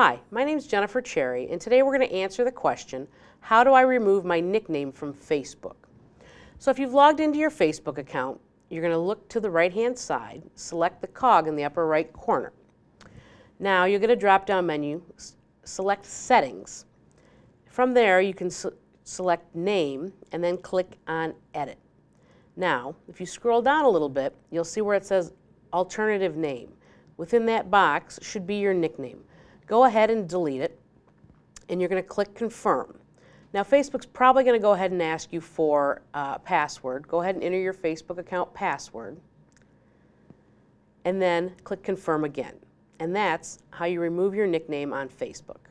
Hi, my name is Jennifer Cherry, and today we're going to answer the question, how do I remove my nickname from Facebook? So if you've logged into your Facebook account, you're going to look to the right-hand side, select the cog in the upper right corner. Now you'll get a drop-down menu, select Settings. From there, you can select Name, and then click on Edit. Now, if you scroll down a little bit, you'll see where it says Alternative Name. Within that box should be your nickname. Go ahead and delete it, and you're going to click Confirm. Now, Facebook's probably going to go ahead and ask you for a password. Go ahead and enter your Facebook account password, and then click Confirm again. And that's how you remove your nickname on Facebook.